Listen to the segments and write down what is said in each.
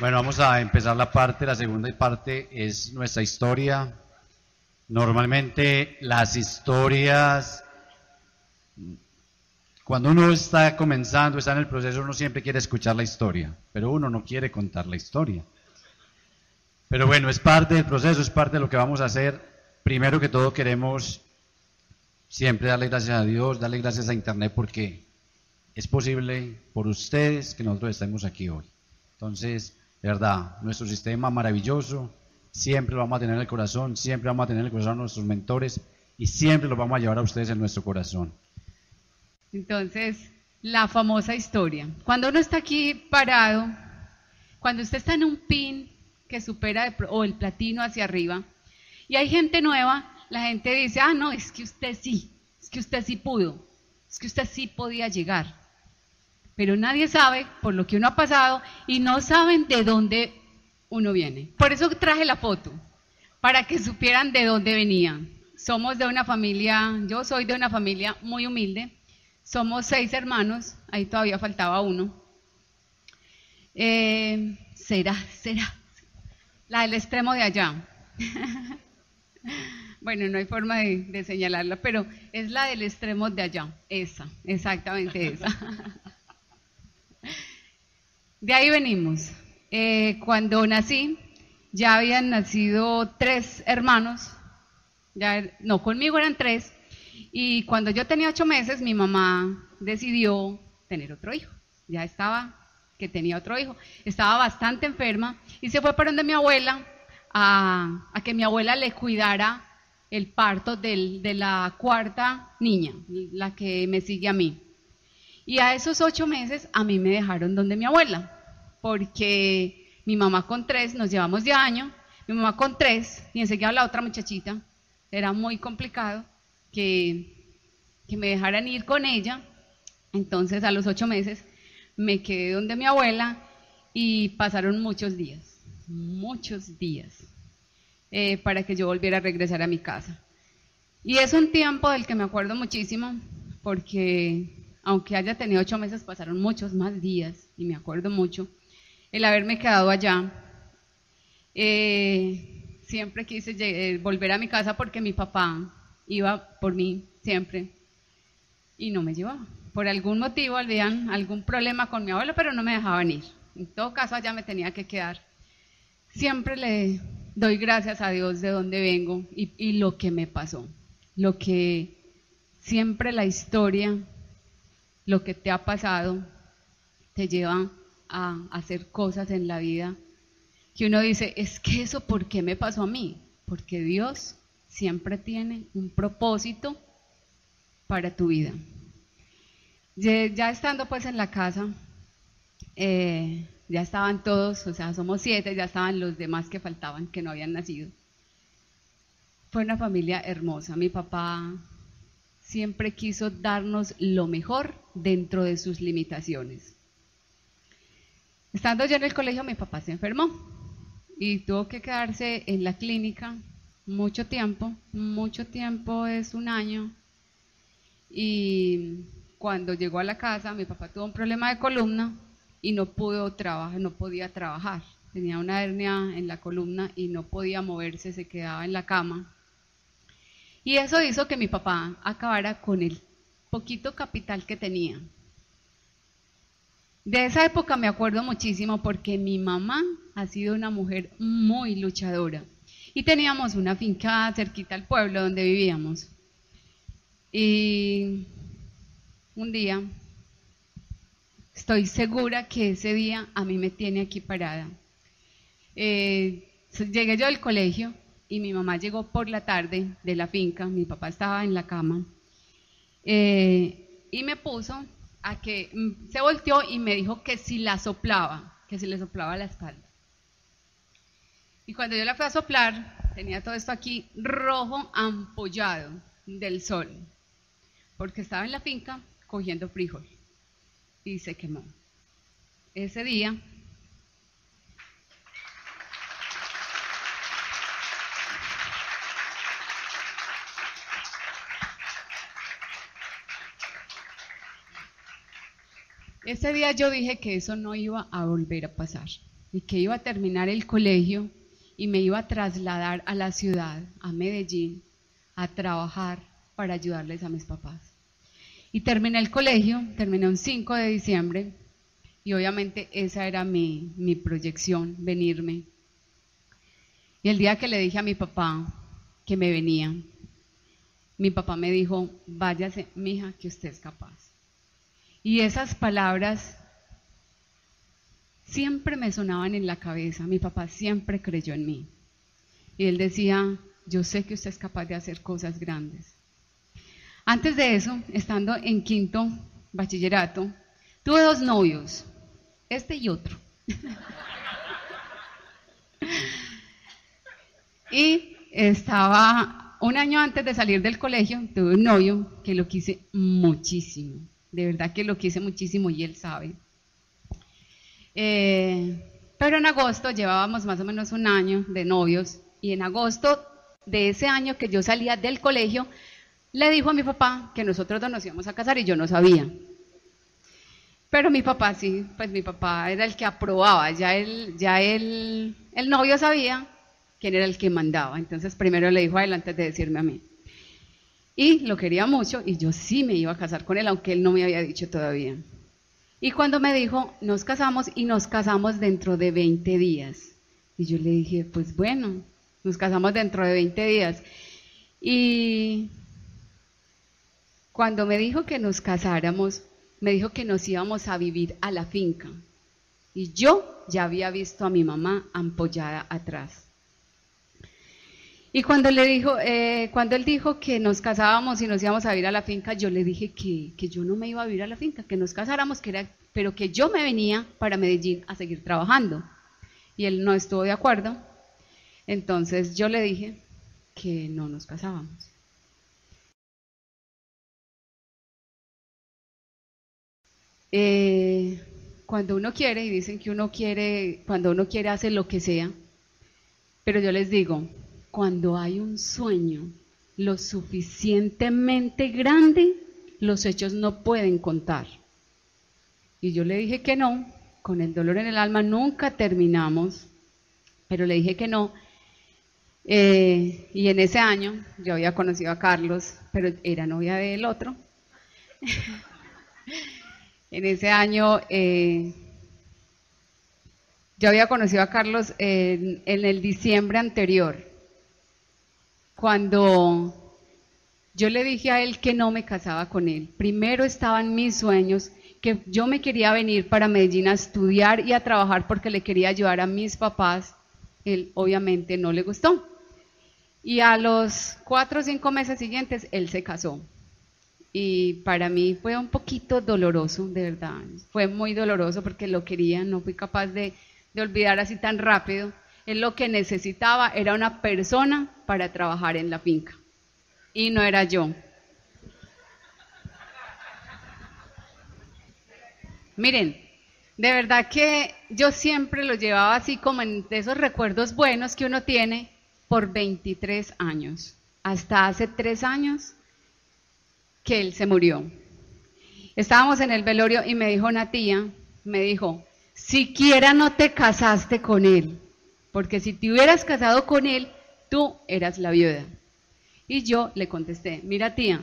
Bueno, vamos a empezar la parte, la segunda parte es nuestra historia. Normalmente las historias, cuando uno está comenzando, está en el proceso, uno siempre quiere escuchar la historia, pero uno no quiere contar la historia. Pero bueno, es parte del proceso, es parte de lo que vamos a hacer. Primero que todo queremos siempre darle gracias a Dios, darle gracias a Internet porque es posible por ustedes que nosotros estemos aquí hoy. Entonces, verdad, nuestro sistema maravilloso, siempre lo vamos a tener en el corazón, siempre vamos a tener en el corazón a nuestros mentores y siempre lo vamos a llevar a ustedes en nuestro corazón. Entonces, la famosa historia. Cuando uno está aquí parado, cuando usted está en un pin que supera o el platino hacia arriba, y hay gente nueva, la gente dice, ah, no, es que usted sí, es que usted sí pudo, es que usted sí podía llegar. Pero nadie sabe por lo que uno ha pasado y no saben de dónde uno viene. Por eso traje la foto, para que supieran de dónde venían. Somos de una familia, yo soy de una familia muy humilde, somos seis hermanos, ahí todavía faltaba uno. Eh, será, será, la del extremo de allá. bueno, no hay forma de, señalarla, pero es la del extremo de allá, esa, exactamente esa. de ahí venimos. Eh, cuando nací, ya habían nacido tres hermanos, ya, no, conmigo eran tres, y cuando yo tenía ocho meses, mi mamá decidió tener otro hijo. Ya estaba que tenía otro hijo. Estaba bastante enferma y se fue para donde mi abuela a, que mi abuela le cuidara el parto de la cuarta niña, la que me sigue a mí. Y a esos ocho meses a mí me dejaron donde mi abuela, porque mi mamá con tres, nos llevamos de año, mi mamá con tres, y enseguida la otra muchachita, era muy complicado que, que me dejaran ir con ella. Entonces a los ocho meses me quedé donde mi abuela y pasaron muchos días, muchos días, eh, para que yo volviera a regresar a mi casa. Y es un tiempo del que me acuerdo muchísimo, porque aunque haya tenido ocho meses, pasaron muchos más días, y me acuerdo mucho, el haberme quedado allá. Eh, siempre quise eh, volver a mi casa porque mi papá iba por mí siempre y no me llevaba por algún motivo habían algún problema con mi abuelo, pero no me dejaban ir. En todo caso, allá me tenía que quedar. Siempre le doy gracias a Dios de dónde vengo y, lo que me pasó. Lo que siempre la historia, lo que te ha pasado, te lleva a hacer cosas en la vida que uno dice, es que eso, ¿por qué me pasó a mí? Porque Dios siempre tiene un propósito para tu vida. Ya estando pues en la casa, eh, ya estaban todos, o sea, somos siete, ya estaban los demás que faltaban, que no habían nacido. Fue una familia hermosa. Mi papá siempre quiso darnos lo mejor dentro de sus limitaciones. Estando yo en el colegio, mi papá se enfermó y tuvo que quedarse en la clínica mucho tiempo, mucho tiempo es un año, y cuando llegó a la casa, mi papá tuvo un problema de columna y no pudo trabajar, no podía trabajar. Tenía una hernia en la columna y no podía moverse, se quedaba en la cama. Y eso hizo que mi papá acabara con el poquito capital que tenía. De esa época me acuerdo muchísimo porque mi mamá ha sido una mujer muy luchadora. Y teníamos una finca cerquita al pueblo donde vivíamos. Y un día, estoy segura que ese día a mí me tiene aquí parada. Eh, llegué yo al colegio y mi mamá llegó por la tarde de la finca, mi papá estaba en la cama, eh, y me puso a que mm, se volteó y me dijo que si la soplaba, que si le soplaba la espalda. Y cuando yo la fui a soplar, tenía todo esto aquí rojo ampollado del sol, porque estaba en la finca cogiendo frijol y se quemó. Ese día Ese día yo dije que eso no iba a volver a pasar. y que iba a terminar el colegio y me iba a trasladar a la ciudad, a Medellín, a trabajar para ayudarles a mis papás. Y terminé el colegio, terminé un 5 de diciembre y obviamente esa era mi, mi proyección, venirme. Y el día que le dije a mi papá que me venía, mi papá me dijo, váyase, mija, que usted es capaz. Y esas palabras siempre me sonaban en la cabeza. Mi papá siempre creyó en mí. Y él decía, yo sé que usted es capaz de hacer cosas grandes. Antes de eso, estando en quinto bachillerato, tuve dos novios, este y otro. y estaba un año antes de salir del colegio, tuve un novio que lo quise muchísimo, de verdad que lo quise muchísimo y él sabe. Eh, pero en agosto llevábamos más o menos un año de novios y en agosto de ese año que yo salía del colegio, le dijo a mi papá que nosotros nos íbamos a casar y yo no sabía. Pero mi papá sí, pues mi papá era el que aprobaba, ya él, ya él, el novio sabía quién era el que mandaba. Entonces primero le dijo a él antes de decirme a mí. Y lo quería mucho y yo sí me iba a casar con él, aunque él no me había dicho todavía. Y cuando me dijo, nos casamos y nos casamos dentro de 20 días. Y yo le dije, pues bueno, nos casamos dentro de 20 días. Y cuando me dijo que nos casáramos, me dijo que nos íbamos a vivir a la finca. Y yo ya había visto a mi mamá ampollada atrás. Y cuando le dijo, eh, cuando él dijo que nos casábamos y nos íbamos a ir a la finca, yo le dije que, que yo no me iba a vivir a la finca, que nos casáramos, que era, pero que yo me venía para Medellín a seguir trabajando. Y él no estuvo de acuerdo. Entonces yo le dije que no nos casábamos. Eh, cuando uno quiere, y dicen que uno quiere, cuando uno quiere hacer lo que sea, pero yo les digo, cuando hay un sueño lo suficientemente grande, los hechos no pueden contar. Y yo le dije que no, con el dolor en el alma nunca terminamos, pero le dije que no. Eh, y en ese año yo había conocido a Carlos, pero era novia del otro. en ese año eh, yo había conocido a Carlos en el diciembre anterior cuando yo le dije a él que no me casaba con él. Primero estaban mis sueños, que yo me quería venir para Medellín a estudiar y a trabajar porque le quería ayudar a mis papás. Él obviamente no le gustó. Y a los cuatro o cinco meses siguientes, él se casó. Y para mí fue un poquito doloroso, de verdad. Fue muy doloroso porque lo quería, no fui capaz de, de olvidar así tan rápido. Él lo que necesitaba era una persona para trabajar en la finca. Y no era yo. Miren, de verdad que yo siempre lo llevaba así como en esos recuerdos buenos que uno tiene por 23 años. Hasta hace tres años que él se murió. Estábamos en el velorio y me dijo una tía, me dijo, siquiera no te casaste con él porque si te hubieras casado con él, tú eras la viuda. Y yo le contesté, mira tía,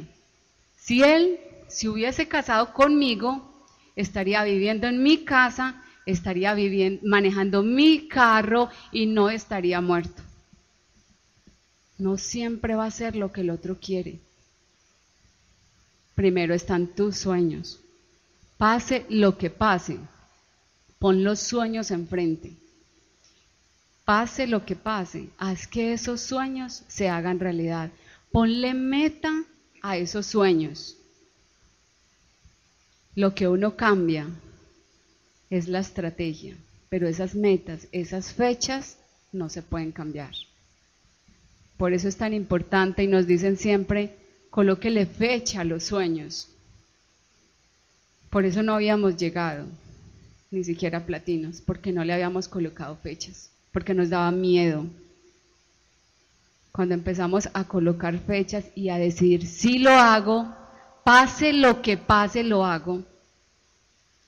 si él se hubiese casado conmigo, estaría viviendo en mi casa, estaría viviendo, manejando mi carro y no estaría muerto. No siempre va a ser lo que el otro quiere. Primero están tus sueños. Pase lo que pase, pon los sueños enfrente pase lo que pase, haz que esos sueños se hagan realidad. Ponle meta a esos sueños. Lo que uno cambia es la estrategia, pero esas metas, esas fechas no se pueden cambiar. Por eso es tan importante y nos dicen siempre, colóquele fecha a los sueños. Por eso no habíamos llegado, ni siquiera platinos, porque no le habíamos colocado fechas porque nos daba miedo. Cuando empezamos a colocar fechas y a decidir si lo hago, pase lo que pase, lo hago,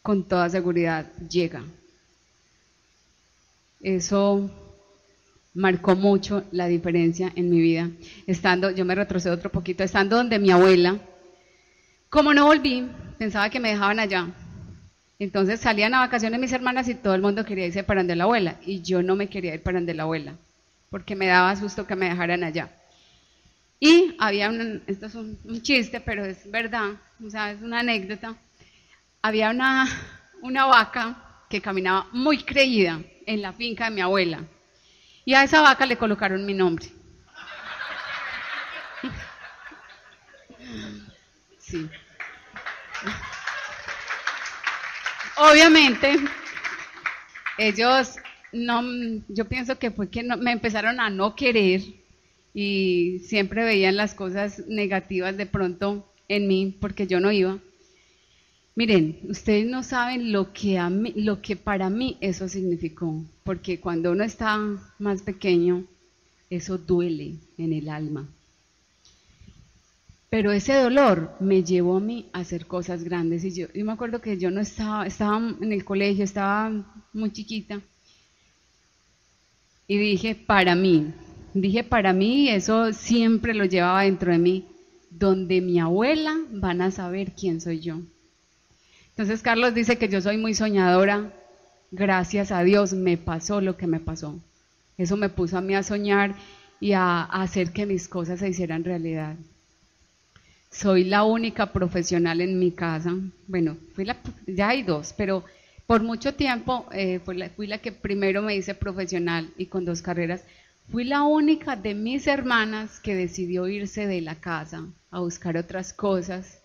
con toda seguridad llega. Eso marcó mucho la diferencia en mi vida. Estando, yo me retrocedo otro poquito, estando donde mi abuela, como no volví, pensaba que me dejaban allá. Entonces salían a vacaciones mis hermanas y todo el mundo quería irse para donde la abuela. Y yo no me quería ir para donde la abuela, porque me daba susto que me dejaran allá. Y había un, esto es un, un chiste, pero es verdad, o sea, es una anécdota. Había una, una vaca que caminaba muy creída en la finca de mi abuela. Y a esa vaca le colocaron mi nombre. Sí. Obviamente, ellos no, yo pienso que fue que no, me empezaron a no querer y siempre veían las cosas negativas de pronto en mí porque yo no iba. Miren, ustedes no saben lo que, a lo que para mí eso significó, porque cuando uno está más pequeño, eso duele en el alma. Pero ese dolor me llevó a mí a hacer cosas grandes. Y yo, yo me acuerdo que yo no estaba, estaba en el colegio, estaba muy chiquita. Y dije, para mí, dije para mí, eso siempre lo llevaba dentro de mí, donde mi abuela van a saber quién soy yo. Entonces Carlos dice que yo soy muy soñadora. Gracias a Dios me pasó lo que me pasó. Eso me puso a mí a soñar y a, hacer que mis cosas se hicieran realidad. Soy la única profesional en mi casa. Bueno, fui la, ya hay dos, pero por mucho tiempo eh, fui, la, que primero me hice profesional y con dos carreras. Fui la única de mis hermanas que decidió irse de la casa a buscar otras cosas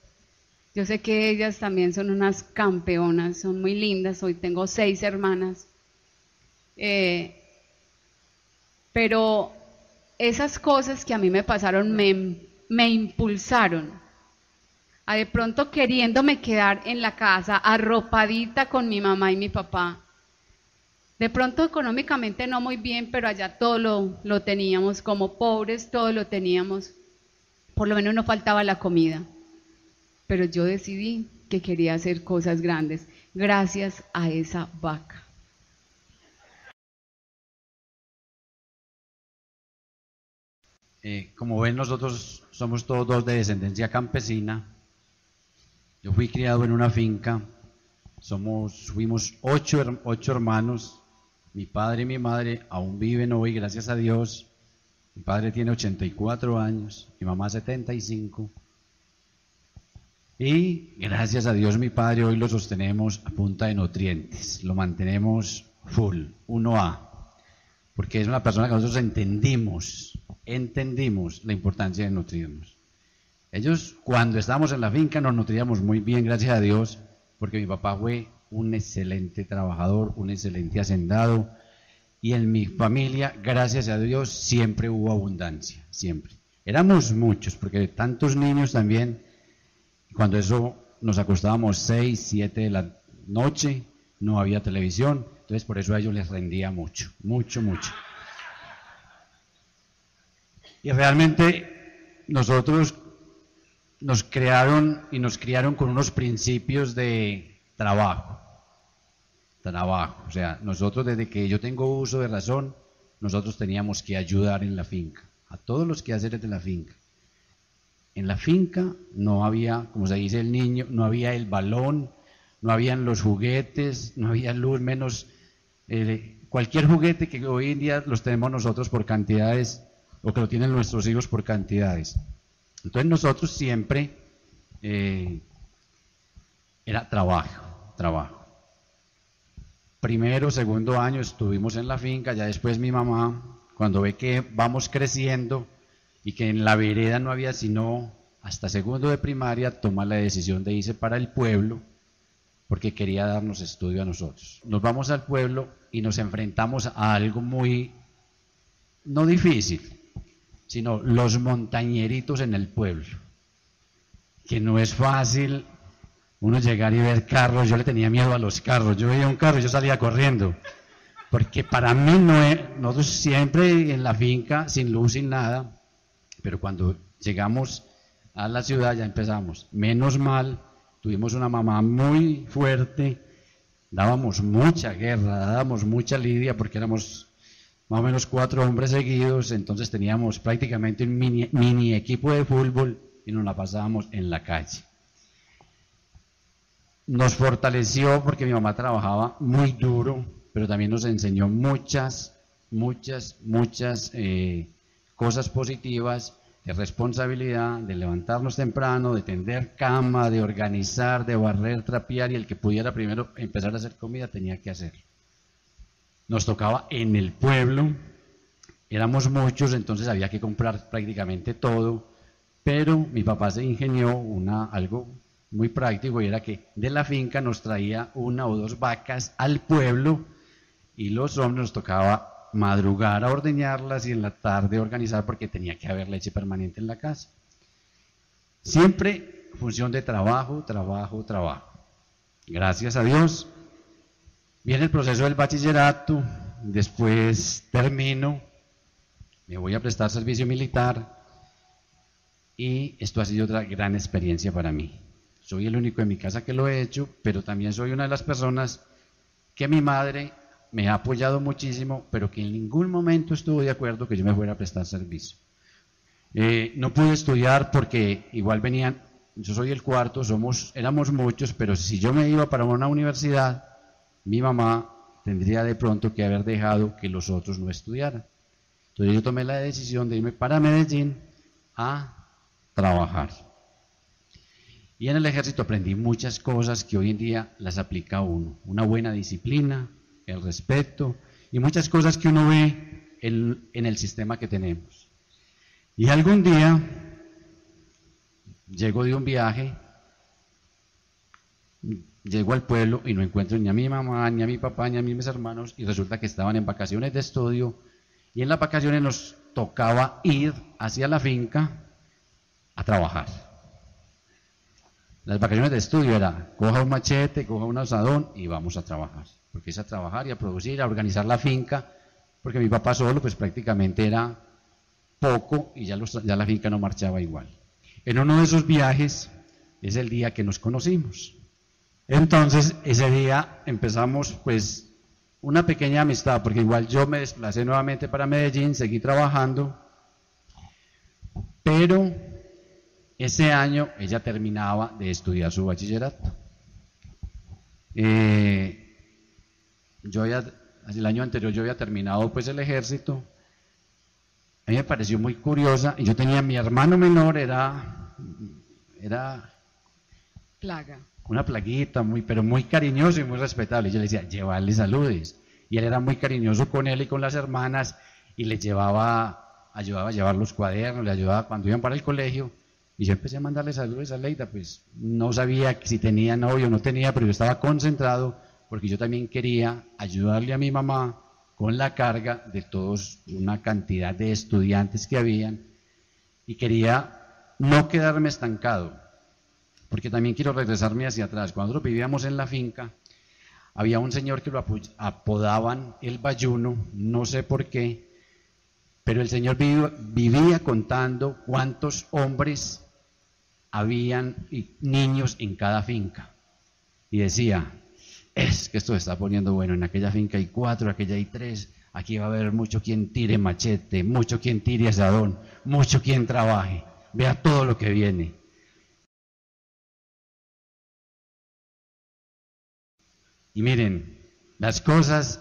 yo sé que ellas también son unas campeonas, son muy lindas. Hoy tengo seis hermanas. Eh, pero esas cosas que a mí me pasaron me, me impulsaron a de pronto queriéndome quedar en la casa arropadita con mi mamá y mi papá. De pronto económicamente no muy bien, pero allá todo lo, lo teníamos, como pobres todo lo teníamos. Por lo menos no faltaba la comida pero yo decidí que quería hacer cosas grandes gracias a esa vaca. Eh, como ven, nosotros somos todos de descendencia campesina. Yo fui criado en una finca. Somos, fuimos ocho, ocho hermanos. Mi padre y mi madre aún viven hoy, gracias a Dios. Mi padre tiene 84 años, mi mamá 75. Y gracias a Dios mi Padre hoy lo sostenemos a punta de nutrientes, lo mantenemos full, 1A, porque es una persona que nosotros entendimos, entendimos la importancia de nutrirnos. Ellos cuando estábamos en la finca nos nutríamos muy bien, gracias a Dios, porque mi papá fue un excelente trabajador, un excelente hacendado, y en mi familia, gracias a Dios, siempre hubo abundancia, siempre. Éramos muchos, porque tantos niños también cuando eso nos acostábamos 6, 7 de la noche, no había televisión, entonces por eso a ellos les rendía mucho, mucho, mucho. Y realmente nosotros nos crearon y nos criaron con unos principios de trabajo. Trabajo. O sea, nosotros desde que yo tengo uso de razón, nosotros teníamos que ayudar en la finca, a todos los quehaceres de la finca. En la finca no había, como se dice el niño, no había el balón, no habían los juguetes, no había luz, menos eh, cualquier juguete que hoy en día los tenemos nosotros por cantidades o que lo tienen nuestros hijos por cantidades. Entonces nosotros siempre eh, era trabajo, trabajo. Primero, segundo año estuvimos en la finca, ya después mi mamá, cuando ve que vamos creciendo, y que en la vereda no había sino hasta segundo de primaria, toma la decisión de irse para el pueblo porque quería darnos estudio a nosotros. Nos vamos al pueblo y nos enfrentamos a algo muy, no difícil, sino los montañeritos en el pueblo, que no es fácil uno llegar y ver carros, yo le tenía miedo a los carros, yo veía un carro y yo salía corriendo, porque para mí no es, nosotros siempre en la finca, sin luz, sin nada, pero cuando llegamos a la ciudad ya empezamos. Menos mal, tuvimos una mamá muy fuerte. Dábamos mucha guerra, dábamos mucha lidia porque éramos más o menos cuatro hombres seguidos, entonces teníamos prácticamente un mini, mini equipo de fútbol y nos la pasábamos en la calle. Nos fortaleció porque mi mamá trabajaba muy duro, pero también nos enseñó muchas, muchas, muchas eh, cosas positivas de responsabilidad, de levantarnos temprano, de tender cama, de organizar, de barrer, trapear y el que pudiera primero empezar a hacer comida tenía que hacerlo. Nos tocaba en el pueblo, éramos muchos, entonces había que comprar prácticamente todo, pero mi papá se ingenió una, algo muy práctico y era que de la finca nos traía una o dos vacas al pueblo y los hombres nos tocaba madrugar a ordeñarlas y en la tarde organizar porque tenía que haber leche permanente en la casa. Siempre función de trabajo, trabajo, trabajo. Gracias a Dios. Viene el proceso del bachillerato, después termino, me voy a prestar servicio militar y esto ha sido otra gran experiencia para mí. Soy el único en mi casa que lo he hecho, pero también soy una de las personas que mi madre me ha apoyado muchísimo, pero que en ningún momento estuvo de acuerdo que yo me fuera a prestar servicio. Eh, no pude estudiar porque igual venían, yo soy el cuarto, somos, éramos muchos, pero si yo me iba para una universidad, mi mamá tendría de pronto que haber dejado que los otros no estudiaran. Entonces yo tomé la decisión de irme para Medellín a trabajar. Y en el ejército aprendí muchas cosas que hoy en día las aplica uno. Una buena disciplina, el respeto y muchas cosas que uno ve en, el sistema que tenemos. Y algún día llego de un viaje, llego al pueblo y no encuentro ni a mi mamá, ni a mi papá, ni a mis hermanos y resulta que estaban en vacaciones de estudio y en las vacaciones nos tocaba ir hacia la finca a trabajar. Las vacaciones de estudio era coja un machete, coja un asadón y vamos a trabajar porque es a trabajar y a producir, a organizar la finca, porque mi papá solo pues prácticamente era poco y ya, ya la finca no marchaba igual. En uno de esos viajes es el día que nos conocimos. Entonces ese día empezamos pues una pequeña amistad, porque igual yo me desplacé nuevamente para Medellín, seguí trabajando, pero ese año ella terminaba de estudiar su bachillerato. Eh, yo había, el año anterior yo había terminado pues el ejército, a mí me pareció muy curiosa, y yo tenía, mi hermano menor era, era plaga. Una plaguita, muy, pero muy cariñoso y muy respetable. Yo le decía, llevarle saludes. Y él era muy cariñoso con él y con las hermanas, y le llevaba, ayudaba a llevar los cuadernos, le ayudaba cuando iban para el colegio. Y yo empecé a mandarle saludos a Leida, pues no sabía si tenía novio o no tenía, pero yo estaba concentrado porque yo también quería ayudarle a mi mamá con la carga de todos una cantidad de estudiantes que habían y quería no quedarme estancado, porque también quiero regresarme hacia atrás. Cuando vivíamos en la finca, había un señor que lo apodaban el bayuno, no sé por qué, pero el señor vivía contando cuántos hombres habían y niños en cada finca. Y decía, es que esto se está poniendo bueno. En aquella finca hay cuatro, aquella hay tres. Aquí va a haber mucho quien tire machete, mucho quien tire asadón, mucho quien trabaje. Vea todo lo que viene. Y miren, las cosas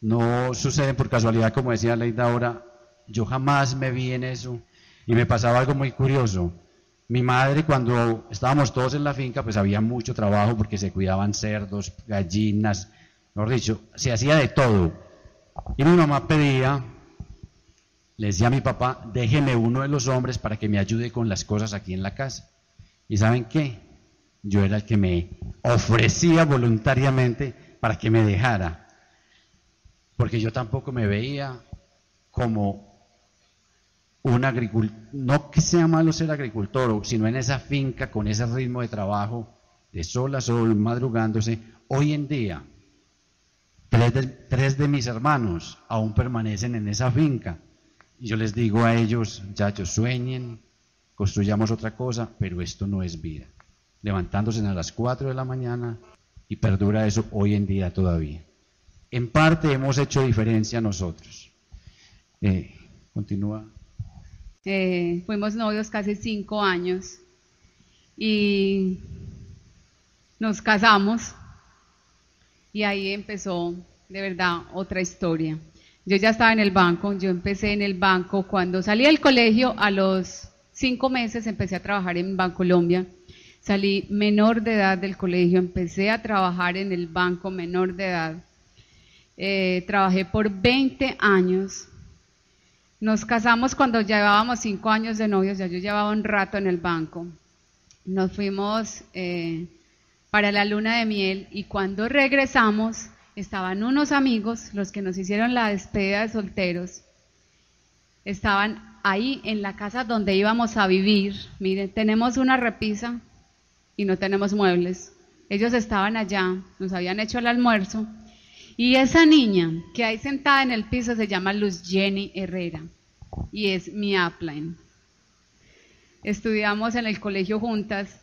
no suceden por casualidad, como decía Leida ahora. Yo jamás me vi en eso. Y me pasaba algo muy curioso. Mi madre, cuando estábamos todos en la finca, pues había mucho trabajo porque se cuidaban cerdos, gallinas, mejor dicho, se hacía de todo. Y mi mamá pedía, le decía a mi papá, déjeme uno de los hombres para que me ayude con las cosas aquí en la casa. ¿Y saben qué? Yo era el que me ofrecía voluntariamente para que me dejara. Porque yo tampoco me veía como un agricultor, no que sea malo ser agricultor, sino en esa finca con ese ritmo de trabajo, de sol a sol, madrugándose, hoy en día, tres de, mis hermanos aún permanecen en esa finca. Y yo les digo a ellos, muchachos, sueñen, construyamos otra cosa, pero esto no es vida. Levantándose a las 4 de la mañana y perdura eso hoy en día todavía. En parte hemos hecho diferencia nosotros. Eh, continúa. Eh, fuimos novios casi cinco años y nos casamos y ahí empezó de verdad otra historia. Yo ya estaba en el banco, yo empecé en el banco cuando salí del colegio a los cinco meses empecé a trabajar en Bancolombia. Salí menor de edad del colegio, empecé a trabajar en el banco menor de edad. Eh, trabajé por 20 años. Nos casamos cuando llevábamos cinco años de novios, ya yo llevaba un rato en el banco. Nos fuimos eh, para la luna de miel y cuando regresamos estaban unos amigos, los que nos hicieron la despedida de solteros, estaban ahí en la casa donde íbamos a vivir, miren, tenemos una repisa y no tenemos muebles. Ellos estaban allá, nos habían hecho el almuerzo. Y esa niña que hay sentada en el piso se llama Luz Jenny Herrera y es mi upline. Estudiamos en el colegio juntas,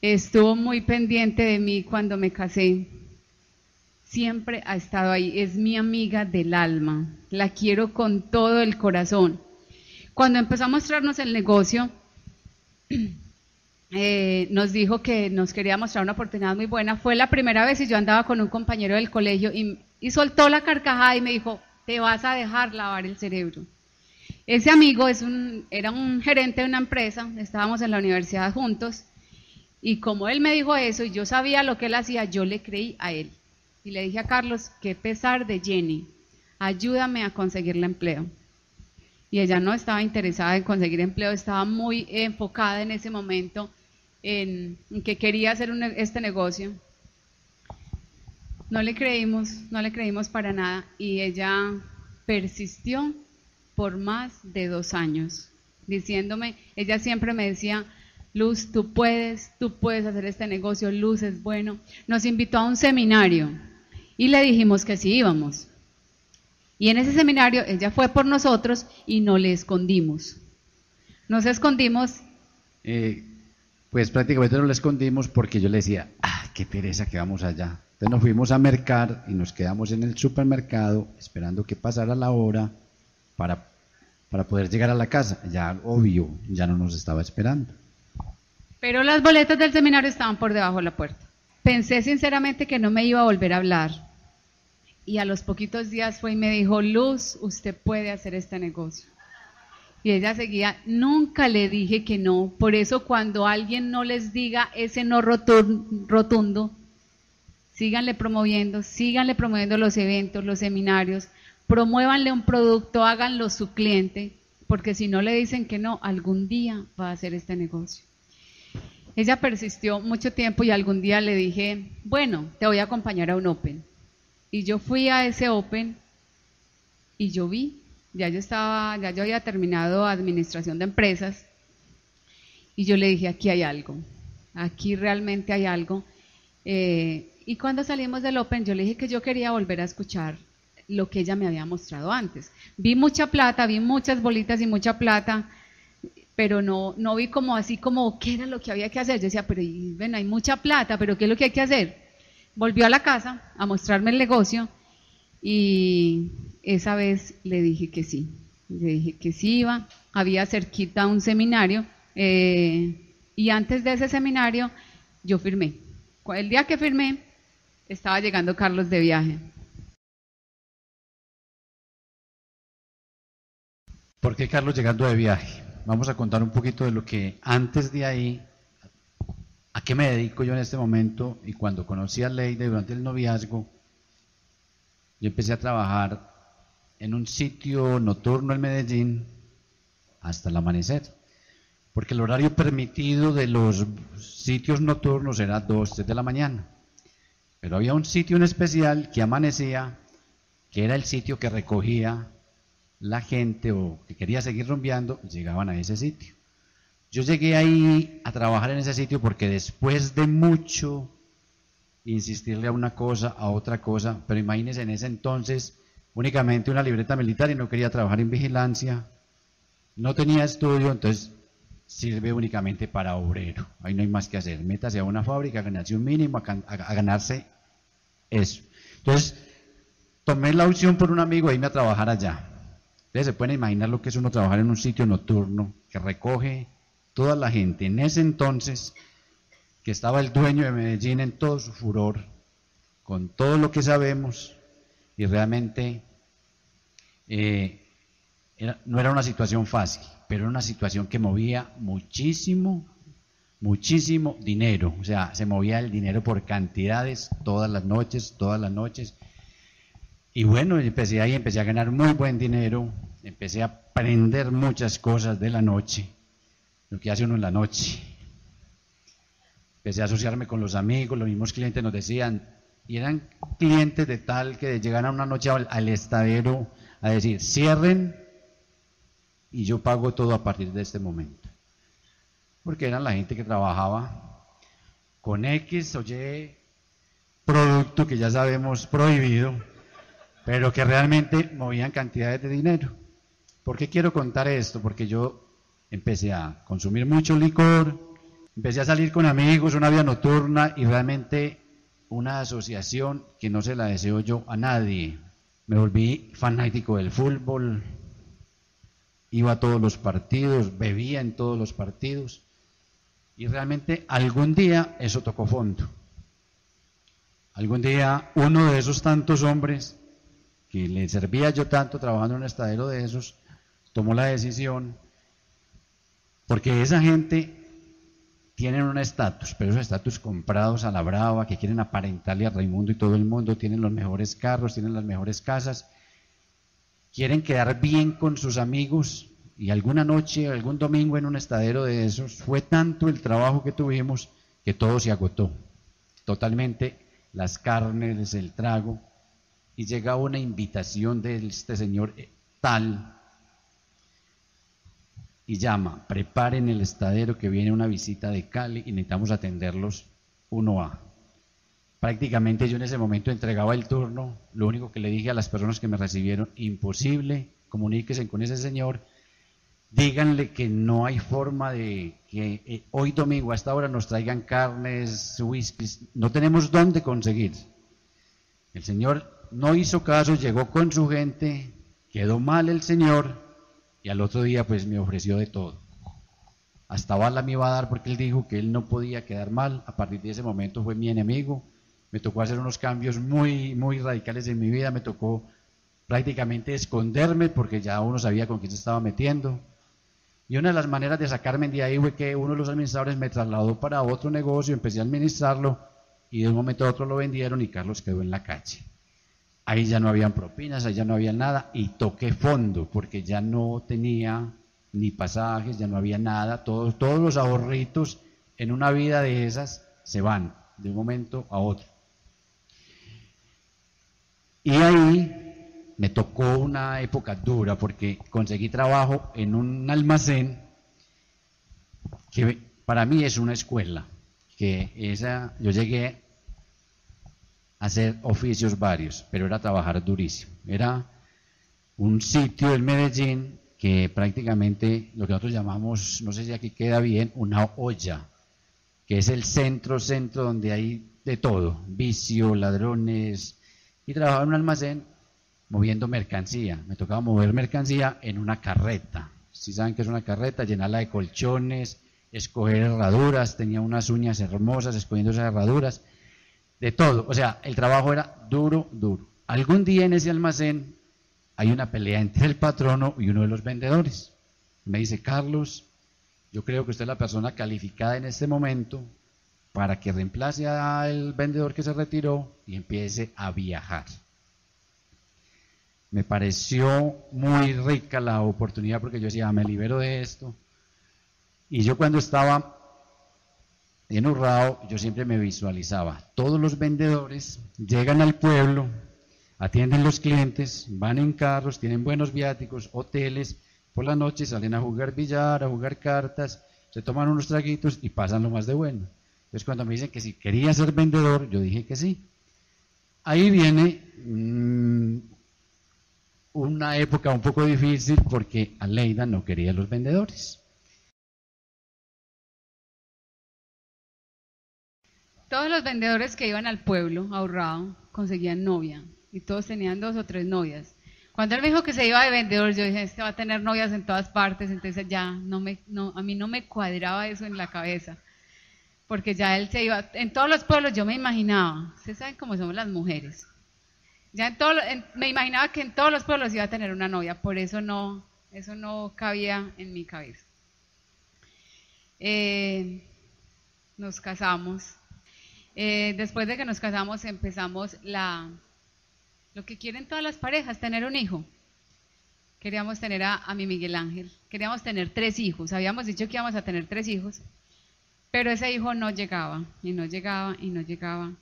estuvo muy pendiente de mí cuando me casé. Siempre ha estado ahí, es mi amiga del alma, la quiero con todo el corazón. Cuando empezó a mostrarnos el negocio, eh, nos dijo que nos quería mostrar una oportunidad muy buena. Fue la primera vez y yo andaba con un compañero del colegio y, soltó la carcajada y me dijo, te vas a dejar lavar el cerebro. Ese amigo es un, era un gerente de una empresa, estábamos en la universidad juntos y como él me dijo eso y yo sabía lo que él hacía, yo le creí a él. Y le dije a Carlos, qué pesar de Jenny, ayúdame a conseguir el empleo y ella no estaba interesada en conseguir empleo, estaba muy enfocada en ese momento en, que quería hacer este negocio. No le creímos, no le creímos para nada y ella persistió por más de dos años, diciéndome, ella siempre me decía, Luz, tú puedes, tú puedes hacer este negocio, Luz es bueno. Nos invitó a un seminario y le dijimos que sí íbamos. Y en ese seminario ella fue por nosotros y no le escondimos. Nos escondimos. Eh, pues prácticamente no le escondimos porque yo le decía, ah, qué pereza que vamos allá. Entonces nos fuimos a mercar y nos quedamos en el supermercado esperando que pasara la hora para, para poder llegar a la casa. Ya, obvio, ya no nos estaba esperando. Pero las boletas del seminario estaban por debajo de la puerta. Pensé sinceramente que no me iba a volver a hablar y a los poquitos días fue y me dijo, Luz, usted puede hacer este negocio. Y ella seguía, nunca le dije que no. Por eso cuando alguien no les diga ese no rotundo, síganle promoviendo, síganle promoviendo los eventos, los seminarios, promuévanle un producto, háganlo su cliente, porque si no le dicen que no, algún día va a hacer este negocio. Ella persistió mucho tiempo y algún día le dije, bueno, te voy a acompañar a un Open. Y yo fui a ese Open y yo vi, ya yo estaba, ya yo había terminado administración de empresas y yo le dije, aquí hay algo, aquí realmente hay algo. Eh, y cuando salimos del Open, yo le dije que yo quería volver a escuchar lo que ella me había mostrado antes. Vi mucha plata, vi muchas bolitas y mucha plata, pero no, no vi como así como qué era lo que había que hacer. Yo decía, pero bueno, hay mucha plata, pero ¿qué es lo que hay que hacer? Volvió a la casa a mostrarme el negocio y esa vez le dije que sí. Le dije que sí iba, había cerquita un seminario eh, y antes de ese seminario yo firmé. El día que firmé estaba llegando Carlos de viaje. ¿Por qué Carlos llegando de viaje? Vamos a contar un poquito de lo que antes de ahí ¿A qué me dedico yo en este momento? Y cuando conocí a Leida durante el noviazgo, yo empecé a trabajar en un sitio nocturno en Medellín hasta el amanecer. Porque el horario permitido de los sitios nocturnos era 2, 3 de la mañana. Pero había un sitio en especial que amanecía, que era el sitio que recogía la gente o que quería seguir rumbeando, llegaban a ese sitio. Yo llegué ahí a trabajar en ese sitio porque después de mucho insistirle a una cosa, a otra cosa, pero imagínense en ese entonces únicamente una libreta militar y no quería trabajar en vigilancia, no tenía estudio, entonces sirve únicamente para obrero. Ahí no hay más que hacer. Métase a una fábrica, a ganarse un mínimo, a, ganarse eso. Entonces, tomé la opción por un amigo de irme a trabajar allá. Ustedes se pueden imaginar lo que es uno trabajar en un sitio nocturno que recoge toda la gente. En ese entonces, que estaba el dueño de Medellín en todo su furor, con todo lo que sabemos, y realmente eh, no era una situación fácil, pero era una situación que movía muchísimo, muchísimo dinero. O sea, se movía el dinero por cantidades todas las noches, todas las noches. Y bueno, empecé ahí, empecé a ganar muy buen dinero, empecé a aprender muchas cosas de la noche, lo que hace uno en la noche. Empecé a asociarme con los amigos, los mismos clientes nos decían, y eran clientes de tal que llegan a una noche al, estadero a decir, cierren y yo pago todo a partir de este momento. Porque eran la gente que trabajaba con X o Y producto que ya sabemos prohibido, pero que realmente movían cantidades de dinero. ¿Por qué quiero contar esto? Porque yo empecé a consumir mucho licor, empecé a salir con amigos, una vida nocturna y realmente una asociación que no se la deseo yo a nadie. Me volví fanático del fútbol, iba a todos los partidos, bebía en todos los partidos y realmente algún día eso tocó fondo. Algún día uno de esos tantos hombres que le servía yo tanto trabajando en un estadero de esos, tomó la decisión, porque esa gente tienen un estatus, pero esos estatus comprados a la brava, que quieren aparentarle a Raimundo y todo el mundo, tienen los mejores carros, tienen las mejores casas, quieren quedar bien con sus amigos y alguna noche, algún domingo en un estadero de esos, fue tanto el trabajo que tuvimos que todo se agotó, totalmente las carnes, el trago, y llega una invitación de este señor eh, tal y llama, preparen el estadero que viene una visita de Cali y necesitamos atenderlos uno a. Prácticamente yo en ese momento entregaba el turno, lo único que le dije a las personas que me recibieron, imposible, comuníquense con ese señor, díganle que no hay forma de que eh, hoy domingo a esta hora nos traigan carnes, whiskies, no tenemos dónde conseguir. El señor no hizo caso, llegó con su gente, quedó mal el señor, y al otro día pues me ofreció de todo. Hasta bala me iba a dar porque él dijo que él no podía quedar mal. A partir de ese momento fue mi enemigo. Me tocó hacer unos cambios muy, muy radicales en mi vida. Me tocó prácticamente esconderme porque ya uno sabía con quién se estaba metiendo. Y una de las maneras de sacarme de ahí fue que uno de los administradores me trasladó para otro negocio, empecé a administrarlo y de un momento a otro lo vendieron y Carlos quedó en la calle. Ahí ya no habían propinas, ahí ya no había nada y toqué fondo porque ya no tenía ni pasajes, ya no había nada, todos, todos los ahorritos en una vida de esas se van de un momento a otro. Y ahí me tocó una época dura porque conseguí trabajo en un almacén que para mí es una escuela, que esa, yo llegué hacer oficios varios, pero era trabajar durísimo. Era un sitio en Medellín que prácticamente lo que nosotros llamamos, no sé si aquí queda bien, una olla, que es el centro, centro donde hay de todo, vicio, ladrones, y trabajaba en un almacén moviendo mercancía. Me tocaba mover mercancía en una carreta. Si saben que es una carreta, llenarla de colchones, escoger herraduras, tenía unas uñas hermosas escogiendo esas herraduras de todo. O sea, el trabajo era duro, duro. Algún día en ese almacén hay una pelea entre el patrono y uno de los vendedores. Me dice, Carlos, yo creo que usted es la persona calificada en este momento para que reemplace al vendedor que se retiró y empiece a viajar. Me pareció muy rica la oportunidad porque yo decía, me libero de esto. Y yo cuando estaba en Urrao yo siempre me visualizaba, todos los vendedores llegan al pueblo, atienden los clientes, van en carros, tienen buenos viáticos, hoteles, por la noche salen a jugar billar, a jugar cartas, se toman unos traguitos y pasan lo más de bueno. Entonces cuando me dicen que si quería ser vendedor, yo dije que sí. Ahí viene mm, una época un poco difícil porque Aleida no quería los vendedores. Todos los vendedores que iban al pueblo ahorrado conseguían novia y todos tenían dos o tres novias. Cuando él me dijo que se iba de vendedor, yo dije, este va a tener novias en todas partes, entonces ya no me, no, a mí no me cuadraba eso en la cabeza, porque ya él se iba, en todos los pueblos yo me imaginaba, ustedes saben cómo somos las mujeres, ya en todo, me imaginaba que en todos los pueblos iba a tener una novia, por eso no, eso no cabía en mi cabeza. Eh, nos casamos. Eh, después de que nos casamos empezamos la, lo que quieren todas las parejas, tener un hijo. Queríamos tener a, mi Miguel Ángel, queríamos tener tres hijos, habíamos dicho que íbamos a tener tres hijos, pero ese hijo no llegaba, y no llegaba, y no llegaba.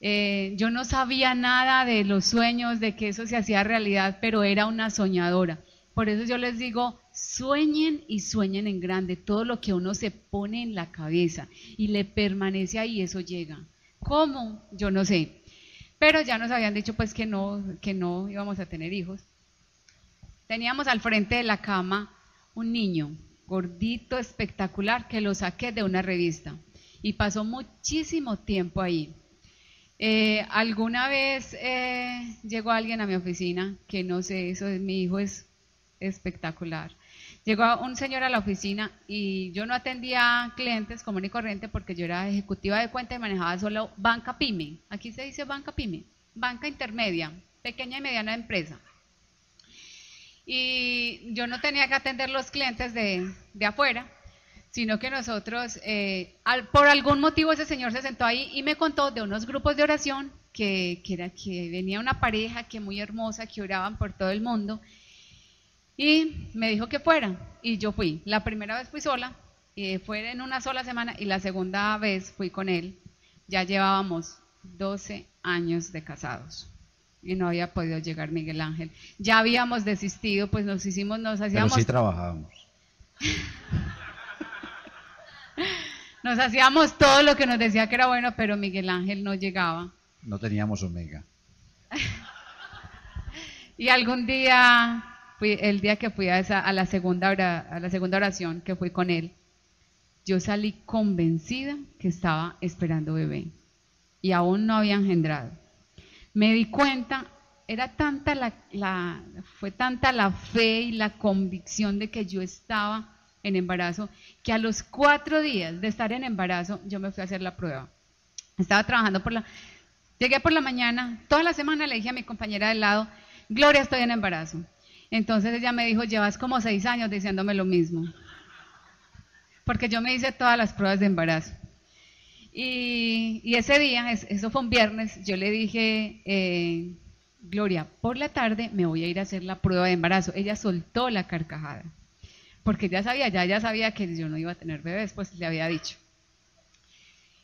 Eh, yo no sabía nada de los sueños, de que eso se hacía realidad, pero era una soñadora. Por eso yo les digo, sueñen y sueñen en grande. Todo lo que uno se pone en la cabeza y le permanece ahí, eso llega. ¿Cómo? Yo no sé. Pero ya nos habían dicho pues que no, que no íbamos a tener hijos. Teníamos al frente de la cama un niño gordito, espectacular, que lo saqué de una revista. Y pasó muchísimo tiempo ahí. Eh, alguna vez eh, llegó alguien a mi oficina, que no sé, eso es, mi hijo es espectacular. Llegó un señor a la oficina y yo no atendía clientes común y corriente porque yo era ejecutiva de cuenta y manejaba solo banca pyme. Aquí se dice banca pyme, banca intermedia, pequeña y mediana empresa. Y yo no tenía que atender los clientes de, afuera, sino que nosotros, eh, por algún motivo ese señor se sentó ahí y me contó de unos grupos de oración que, que, era, que venía una pareja que muy hermosa, que oraban por todo el mundo y me dijo que fuera y yo fui. La primera vez fui sola, y fue en una sola semana y la segunda vez fui con él. Ya llevábamos 12 años de casados y no había podido llegar Miguel Ángel. Ya habíamos desistido, pues nos hicimos, nos hacíamos... Pero sí trabajábamos. nos hacíamos todo lo que nos decía que era bueno, pero Miguel Ángel no llegaba. No teníamos omega. y algún día el día que fui a, esa, a, la segunda a la segunda oración, que fui con él, yo salí convencida que estaba esperando bebé y aún no había engendrado. Me di cuenta, era tanta la, fue tanta la fe y la convicción de que yo estaba en embarazo, que a los cuatro días de estar en embarazo, yo me fui a hacer la prueba. Estaba trabajando por la... Llegué por la mañana, toda la semana le dije a mi compañera del lado, Gloria, estoy en embarazo. Entonces ella me dijo, llevas como seis años diciéndome lo mismo. Porque yo me hice todas las pruebas de embarazo. Y, ese día, eso fue un viernes, yo le dije, eh, Gloria, por la tarde me voy a ir a hacer la prueba de embarazo. Ella soltó la carcajada. Porque ya sabía, ya ya sabía que yo no iba a tener bebés, pues le había dicho.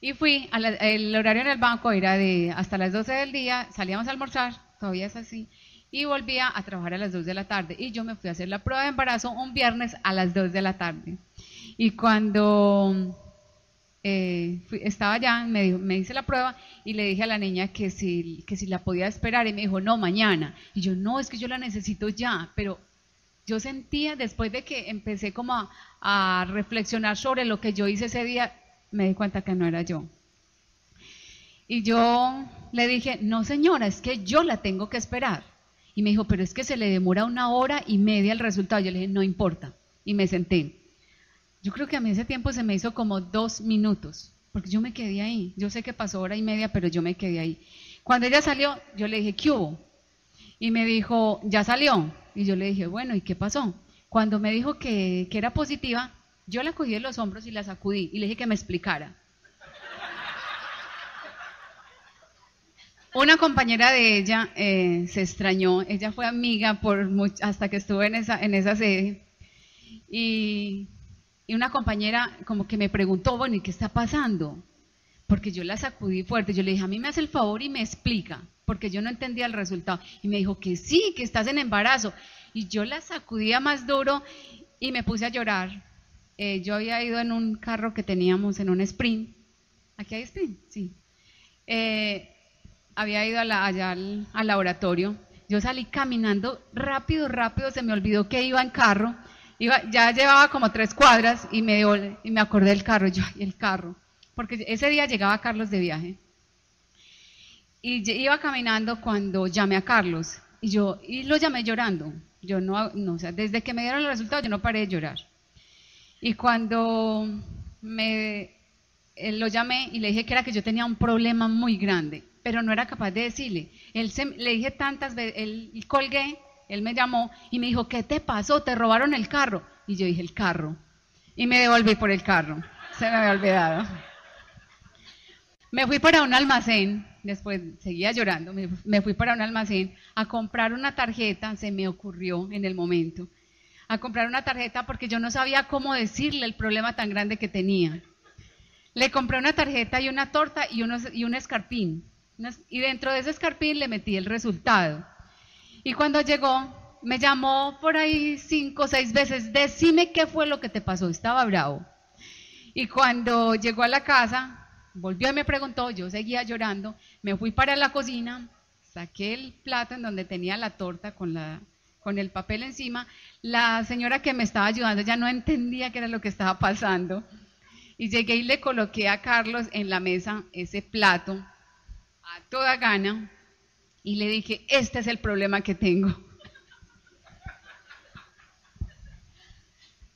Y fui, el horario en el banco era de hasta las 12 del día, salíamos a almorzar, todavía es así, y volvía a trabajar a las 2 de la tarde. Y yo me fui a hacer la prueba de embarazo un viernes a las 2 de la tarde. Y cuando eh, estaba allá, me, me hice la prueba y le dije a la niña que si, que si la podía esperar y me dijo, no, mañana. Y yo, no, es que yo la necesito ya, pero yo sentía después de que empecé como a, a reflexionar sobre lo que yo hice ese día, me di cuenta que no era yo. Y yo le dije, no señora, es que yo la tengo que esperar. Y me dijo, pero es que se le demora una hora y media el resultado. Yo le dije, no importa. Y me senté. Yo creo que a mí ese tiempo se me hizo como dos minutos, porque yo me quedé ahí. Yo sé que pasó hora y media, pero yo me quedé ahí. Cuando ella salió, yo le dije, ¿qué hubo? Y me dijo, ya salió. Y yo le dije, bueno, ¿y qué pasó? Cuando me dijo que, que era positiva, yo la cogí de los hombros y la sacudí y le dije que me explicara. Una compañera de ella eh, se extrañó, ella fue amiga por hasta que estuve en esa, en esa sede. Y, y, una compañera como que me preguntó, bueno, ¿y qué está pasando? Porque yo la sacudí fuerte, yo le dije, a mí me hace el favor y me explica, porque yo no entendía el resultado. Y me dijo que sí, que estás en embarazo. Y yo la sacudía más duro y me puse a llorar. Eh, yo había ido en un carro que teníamos en un sprint. ¿Aquí hay sprint? Sí. Eh, había ido allá al, laboratorio. Yo salí caminando rápido, rápido, se me olvidó que iba en carro. Iba, ya llevaba como tres cuadras y me, y me acordé del carro. Yo, el carro. porque ese día llegaba Carlos de viaje. Y iba caminando cuando llamé a Carlos y yo y lo llamé llorando. Yo no, no o sea, desde que me dieron el resultado yo no paré de llorar. Y cuando me eh, lo llamé y le dije que era que yo tenía un problema muy grande, pero no era capaz de decirle. Él le dije tantas veces, él colgué, él me llamó y me dijo, ¿qué te pasó? ¿Te robaron el carro? Y yo dije, el carro. Y me devolví por el carro. Se me había olvidado. Me fui para un almacén, después seguía llorando, me, fui para un almacén a comprar una tarjeta, se me ocurrió en el momento, a comprar una tarjeta porque yo no sabía cómo decirle el problema tan grande que tenía. Le compré una tarjeta y una torta y, unos, y un escarpín. Y dentro de ese escarpín le metí el resultado. Y cuando llegó, me llamó por ahí cinco o seis veces, decime qué fue lo que te pasó, estaba bravo. Y cuando llegó a la casa, Volvió y me preguntó, yo seguía llorando, me fui para la cocina, saqué el plato en donde tenía la torta con, la, con el papel encima. La señora que me estaba ayudando ya no entendía qué era lo que estaba pasando. Y llegué y le coloqué a Carlos en la mesa ese plato a toda gana y le dije, este es el problema que tengo.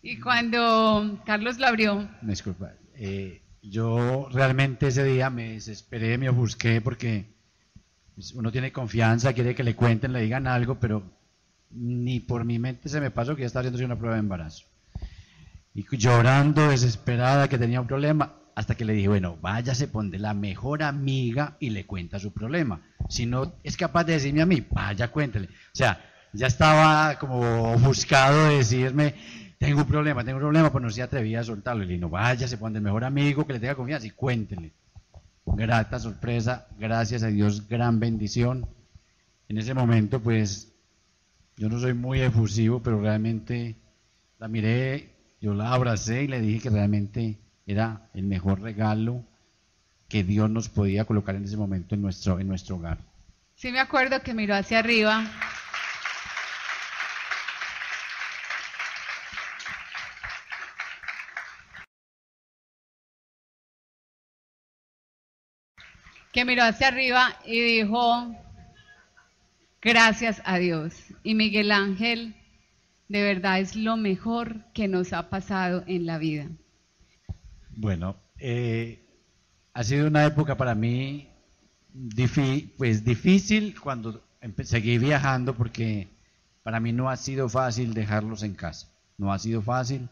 y cuando Carlos lo abrió... Me disculpa, eh, yo realmente ese día me desesperé, me ofusqué porque pues, uno tiene confianza, quiere que le cuenten, le digan algo, pero ni por mi mente se me pasó que ya estaba haciéndose una prueba de embarazo. Y llorando, desesperada, que tenía un problema, hasta que le dije, bueno, váyase, ponte la mejor amiga y le cuenta su problema. Si no es capaz de decirme a mí, vaya, cuéntele. O sea, ya estaba como ofuscado de decirme, tengo un problema, tengo un problema, pues no se atrevía a soltarlo. Y le digo, vaya, se pone el mejor amigo, que le tenga confianza y cuéntele. Grata sorpresa, gracias a Dios, gran bendición. En ese momento, pues, yo no soy muy efusivo, pero realmente la miré, yo la abracé y le dije que realmente era el mejor regalo que Dios nos podía colocar en ese momento en nuestro, en nuestro hogar. Sí me acuerdo que miró hacia arriba que miró hacia arriba y dijo, gracias a Dios. Y Miguel Ángel, de verdad es lo mejor que nos ha pasado en la vida. Bueno, eh, ha sido una época para mí pues difícil cuando seguí viajando porque para mí no ha sido fácil dejarlos en casa, no ha sido fácil.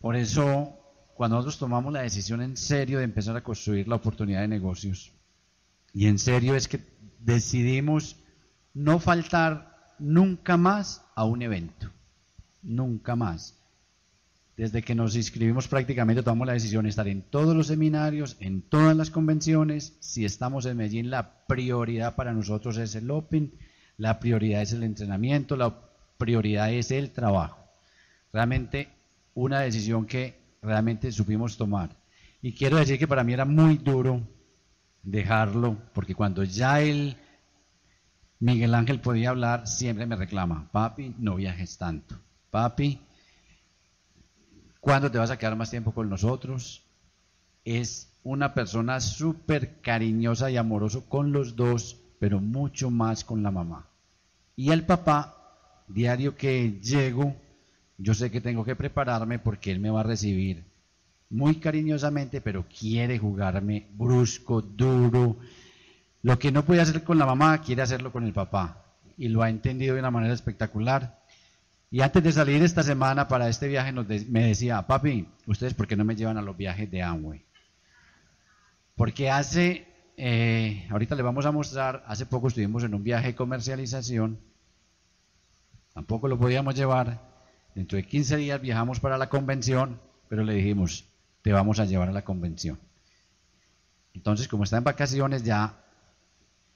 Por eso cuando nosotros tomamos la decisión en serio de empezar a construir la oportunidad de negocios. Y en serio es que decidimos no faltar nunca más a un evento. Nunca más. Desde que nos inscribimos prácticamente tomamos la decisión de estar en todos los seminarios, en todas las convenciones. Si estamos en Medellín, la prioridad para nosotros es el Open, la prioridad es el entrenamiento, la prioridad es el trabajo. Realmente una decisión que realmente supimos tomar. Y quiero decir que para mí era muy duro dejarlo, porque cuando ya él, Miguel Ángel podía hablar, siempre me reclama, papi, no viajes tanto. Papi, ¿cuándo te vas a quedar más tiempo con nosotros? Es una persona súper cariñosa y amoroso con los dos, pero mucho más con la mamá. Y el papá, diario que llego, yo sé que tengo que prepararme porque él me va a recibir muy cariñosamente, pero quiere jugarme brusco, duro. Lo que no puede hacer con la mamá, quiere hacerlo con el papá. Y lo ha entendido de una manera espectacular. Y antes de salir esta semana para este viaje me decía, papi, ¿ustedes por qué no me llevan a los viajes de Amway? Porque hace, eh, ahorita le vamos a mostrar, hace poco estuvimos en un viaje de comercialización, tampoco lo podíamos llevar, Dentro de 15 días viajamos para la convención, pero le dijimos, te vamos a llevar a la convención. Entonces, como está en vacaciones, ya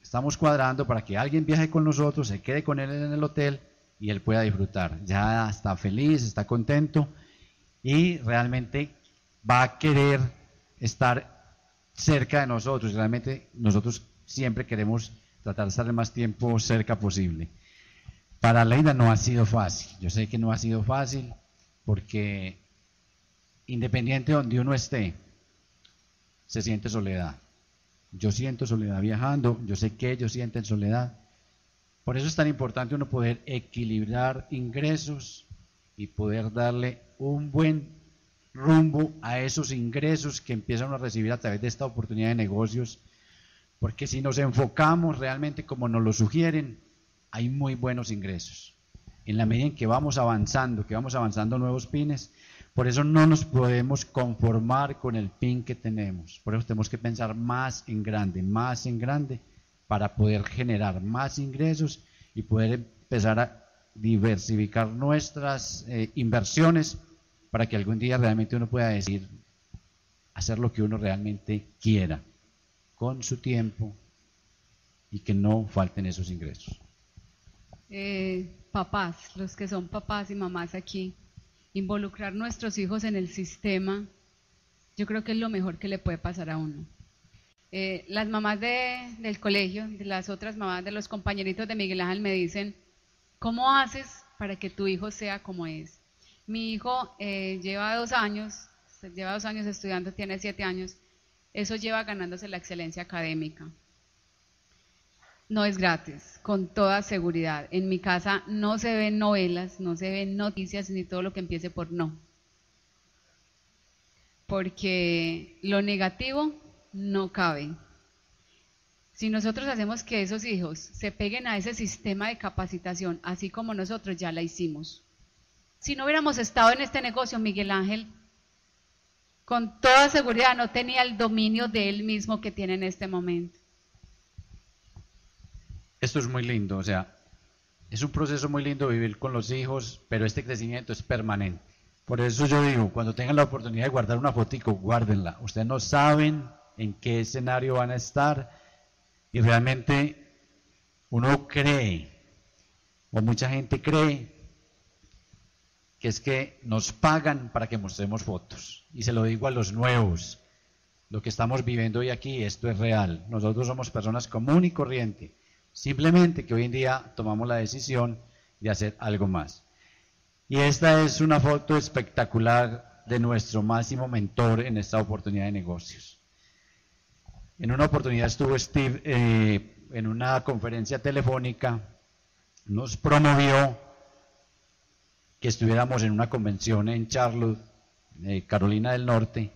estamos cuadrando para que alguien viaje con nosotros, se quede con él en el hotel y él pueda disfrutar. Ya está feliz, está contento y realmente va a querer estar cerca de nosotros. Realmente nosotros siempre queremos tratar de estar el más tiempo cerca posible. Para Leida no ha sido fácil. Yo sé que no ha sido fácil porque independiente de donde uno esté, se siente soledad. Yo siento soledad viajando, yo sé que ellos sienten soledad. Por eso es tan importante uno poder equilibrar ingresos y poder darle un buen rumbo a esos ingresos que empiezan a recibir a través de esta oportunidad de negocios. Porque si nos enfocamos realmente como nos lo sugieren, hay muy buenos ingresos. En la medida en que vamos avanzando, que vamos avanzando nuevos pines, por eso no nos podemos conformar con el pin que tenemos. Por eso tenemos que pensar más en grande, más en grande, para poder generar más ingresos y poder empezar a diversificar nuestras eh, inversiones para que algún día realmente uno pueda decir, hacer lo que uno realmente quiera, con su tiempo y que no falten esos ingresos. Eh, papás, los que son papás y mamás aquí, involucrar nuestros hijos en el sistema, yo creo que es lo mejor que le puede pasar a uno. Eh, las mamás del colegio, de las otras mamás de los compañeritos de Miguel Ángel me dicen, ¿cómo haces para que tu hijo sea como es? Mi hijo eh, lleva dos años, lleva dos años estudiando, tiene siete años, eso lleva ganándose la excelencia académica. No es gratis, con toda seguridad. En mi casa no se ven novelas, no se ven noticias ni todo lo que empiece por no. Porque lo negativo no cabe. Si nosotros hacemos que esos hijos se peguen a ese sistema de capacitación, así como nosotros ya la hicimos. Si no hubiéramos estado en este negocio, Miguel Ángel, con toda seguridad no tenía el dominio de él mismo que tiene en este momento. Esto es muy lindo, o sea, es un proceso muy lindo vivir con los hijos, pero este crecimiento es permanente. Por eso yo digo, cuando tengan la oportunidad de guardar una fotico, guárdenla. Ustedes no saben en qué escenario van a estar y realmente uno cree, o mucha gente cree, que es que nos pagan para que mostremos fotos. Y se lo digo a los nuevos, lo que estamos viviendo hoy aquí, esto es real. Nosotros somos personas común y corriente Simplemente que hoy en día tomamos la decisión de hacer algo más. Y esta es una foto espectacular de nuestro máximo mentor en esta oportunidad de negocios. En una oportunidad estuvo Steve eh, en una conferencia telefónica, nos promovió que estuviéramos en una convención en Charlotte, eh, Carolina del Norte.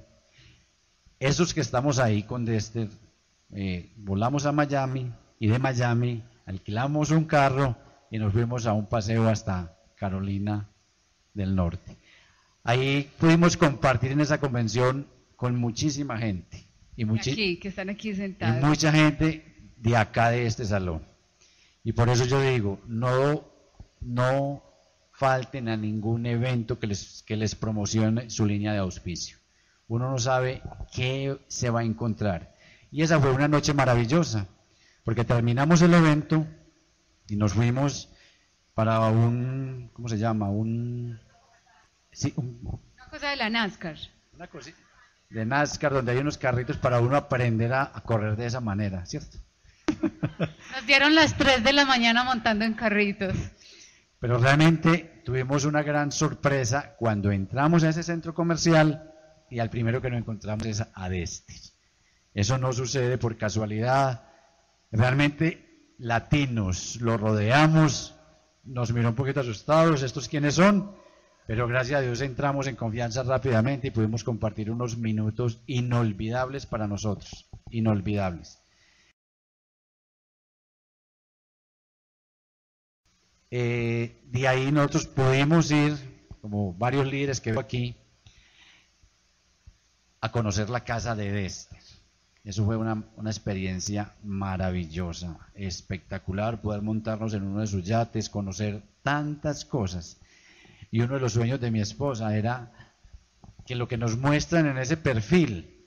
Esos que estamos ahí con Dexter, eh, volamos a Miami, y de Miami alquilamos un carro y nos fuimos a un paseo hasta Carolina del Norte. Ahí pudimos compartir en esa convención con muchísima gente. Y, que están aquí sentados. y mucha gente de acá de este salón. Y por eso yo digo, no, no falten a ningún evento que les, que les promocione su línea de auspicio. Uno no sabe qué se va a encontrar. Y esa fue una noche maravillosa porque terminamos el evento y nos fuimos para un, ¿cómo se llama? Un, sí, una cosa de la NASCAR. Una cosa de NASCAR donde hay unos carritos para uno aprender a, correr de esa manera, ¿cierto? Nos dieron las 3 de la mañana montando en carritos. Pero realmente tuvimos una gran sorpresa cuando entramos a ese centro comercial y al primero que nos encontramos es a. Eso no sucede por casualidad, realmente latinos, lo rodeamos, nos miró un poquito asustados, ¿estos quiénes son? Pero gracias a Dios entramos en confianza rápidamente y pudimos compartir unos minutos inolvidables para nosotros, inolvidables. Eh, de ahí nosotros pudimos ir, como varios líderes que veo aquí, a conocer la casa de Dester. Eso fue una, experiencia maravillosa, espectacular, poder montarnos en uno de sus yates, conocer tantas cosas. Y uno de los sueños de mi esposa era que lo que nos muestran en ese perfil,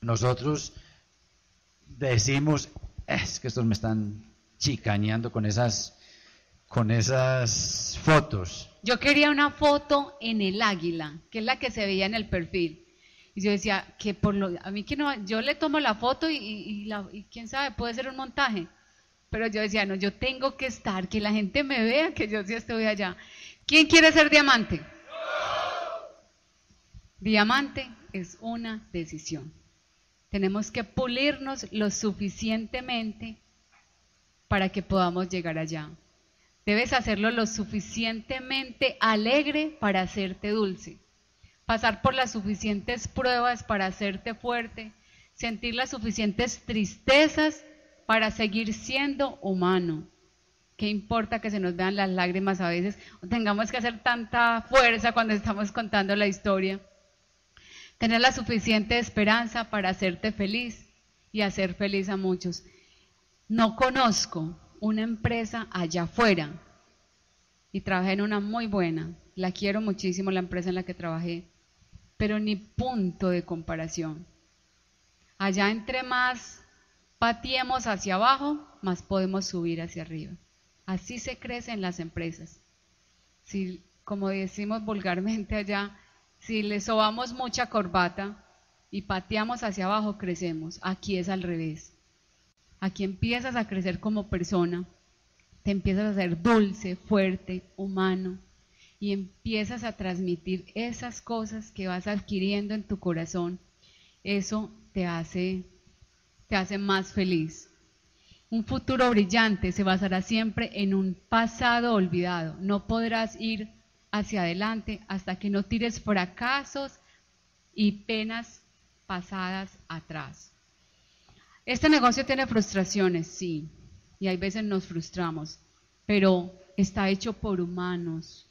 nosotros decimos, es que estos me están chicañando con esas, con esas fotos. Yo quería una foto en el águila, que es la que se veía en el perfil. Y yo decía, que por lo, a mí que no, yo le tomo la foto y, la, y quién sabe, puede ser un montaje. Pero yo decía, no, yo tengo que estar, que la gente me vea que yo sí estoy allá. ¿Quién quiere ser diamante? Diamante es una decisión. Tenemos que pulirnos lo suficientemente para que podamos llegar allá. Debes hacerlo lo suficientemente alegre para hacerte dulce, pasar por las suficientes pruebas para hacerte fuerte, sentir las suficientes tristezas para seguir siendo humano. ¿Qué importa que se nos vean las lágrimas a veces o tengamos que hacer tanta fuerza cuando estamos contando la historia? Tener la suficiente esperanza para hacerte feliz y hacer feliz a muchos. No conozco una empresa allá afuera y trabajé en una muy buena. La quiero muchísimo, la empresa en la que trabajé, pero ni punto de comparación. Allá entre más patiemos hacia abajo, más podemos subir hacia arriba. Así se crecen las empresas. Si, como decimos vulgarmente allá, si le sobamos mucha corbata y pateamos hacia abajo, crecemos. Aquí es al revés. Aquí empiezas a crecer como persona, te empiezas a ser dulce, fuerte, humano y empiezas a transmitir esas cosas que vas adquiriendo en tu corazón. Eso te hace, te hace más feliz. Un futuro brillante se basará siempre en un pasado olvidado. No podrás ir hacia adelante hasta que no tires fracasos y penas pasadas atrás. Este negocio tiene frustraciones, sí, y hay veces nos frustramos, pero está hecho por humanos.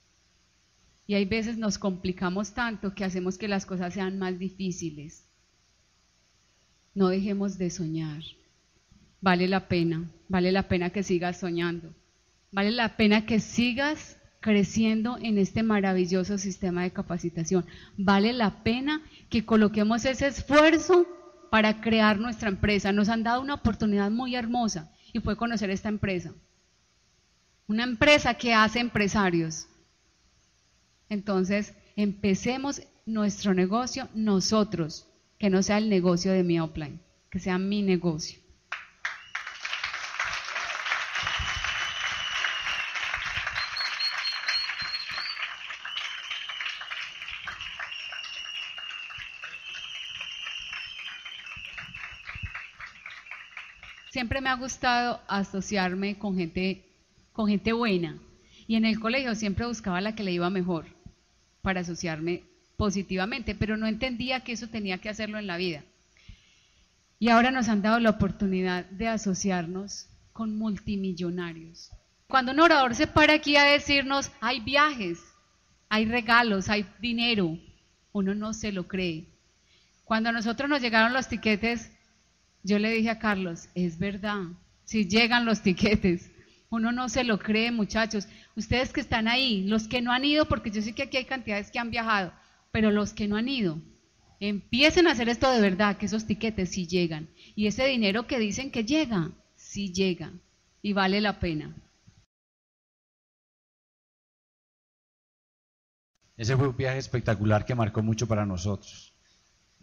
Y hay veces nos complicamos tanto que hacemos que las cosas sean más difíciles. No dejemos de soñar. Vale la pena, vale la pena que sigas soñando. Vale la pena que sigas creciendo en este maravilloso sistema de capacitación. Vale la pena que coloquemos ese esfuerzo para crear nuestra empresa. Nos han dado una oportunidad muy hermosa y fue conocer esta empresa. Una empresa que hace empresarios. Entonces, empecemos nuestro negocio nosotros, que no sea el negocio de mi offline, que sea mi negocio. Siempre me ha gustado asociarme con gente, con gente buena. Y en el colegio siempre buscaba la que le iba mejor para asociarme positivamente, pero no entendía que eso tenía que hacerlo en la vida. Y ahora nos han dado la oportunidad de asociarnos con multimillonarios. Cuando un orador se para aquí a decirnos, hay viajes, hay regalos, hay dinero, uno no se lo cree. Cuando a nosotros nos llegaron los tiquetes yo le dije a Carlos, es verdad, si llegan los tiquetes, uno no se lo cree, muchachos. Ustedes que están ahí, los que no han ido, porque yo sé que aquí hay cantidades que han viajado, pero los que no han ido, empiecen a hacer esto de verdad, que esos tiquetes sí llegan. Y ese dinero que dicen que llega, sí llega. Y vale la pena. Ese fue un viaje espectacular que marcó mucho para nosotros.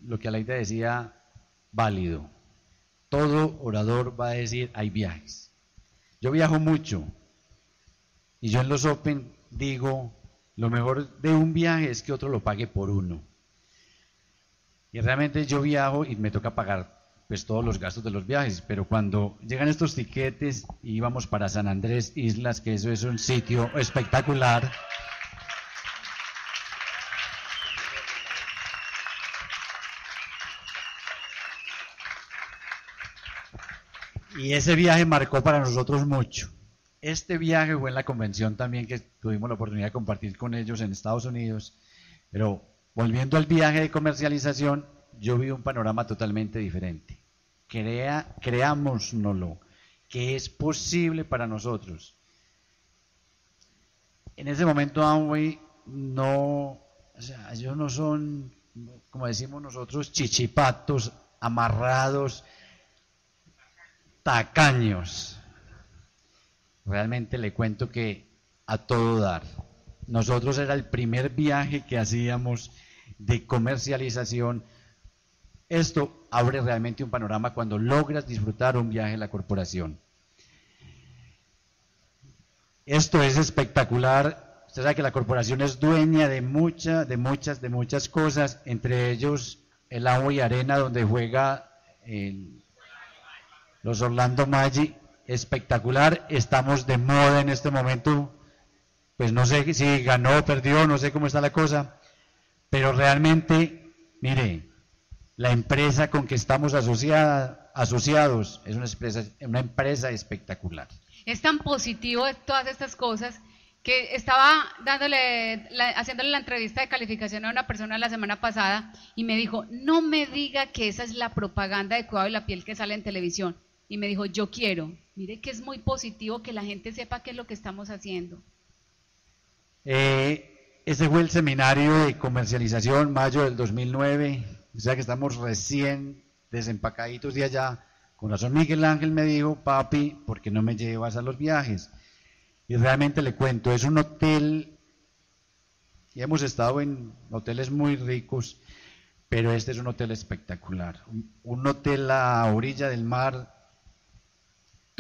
Lo que Alaida decía, válido todo orador va a decir, hay viajes. Yo viajo mucho y yo en los Open digo, lo mejor de un viaje es que otro lo pague por uno. Y realmente yo viajo y me toca pagar pues todos los gastos de los viajes, pero cuando llegan estos tiquetes y vamos para San Andrés Islas, que eso es un sitio espectacular, Y ese viaje marcó para nosotros mucho. Este viaje fue en la convención también que tuvimos la oportunidad de compartir con ellos en Estados Unidos. Pero volviendo al viaje de comercialización, yo vi un panorama totalmente diferente. Crea, creámoslo, que es posible para nosotros. En ese momento Amway no, o sea, ellos no son, como decimos nosotros, chichipatos amarrados tacaños. Realmente le cuento que a todo dar. Nosotros era el primer viaje que hacíamos de comercialización. Esto abre realmente un panorama cuando logras disfrutar un viaje en la corporación. Esto es espectacular. Usted sabe que la corporación es dueña de muchas, de muchas, de muchas cosas, entre ellos el agua y arena donde juega el, los Orlando Maggi, espectacular. Estamos de moda en este momento. Pues no sé si ganó perdió, no sé cómo está la cosa, pero realmente, mire, la empresa con que estamos asociada, asociados es una empresa, espectacular. Es tan positivo todas estas cosas que estaba dándole, haciéndole la entrevista de calificación a una persona la semana pasada y me dijo, no me diga que esa es la propaganda de cuidado de la piel que sale en televisión. Y me dijo, yo quiero. Mire que es muy positivo que la gente sepa qué es lo que estamos haciendo. Eh, ese fue el seminario de comercialización, mayo del 2009. O sea que estamos recién desempacaditos de allá. Con razón Miguel Ángel me dijo, papi, ¿por qué no me llevas a los viajes? Y realmente le cuento, es un hotel, y hemos estado en hoteles muy ricos, pero este es un hotel espectacular. Un, hotel a orilla del mar,